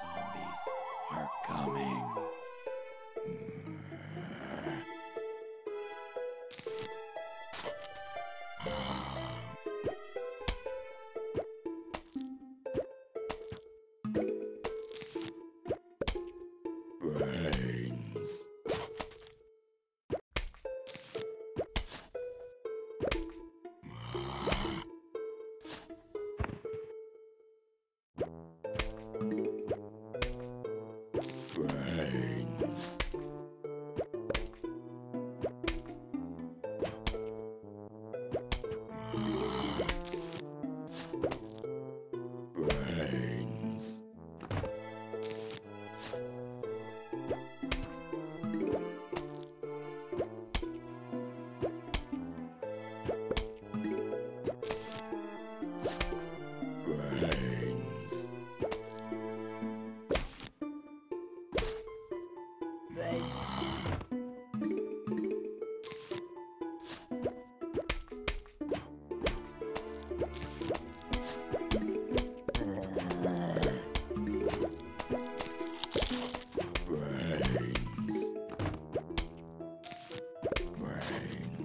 zombies are coming.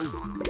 Wow.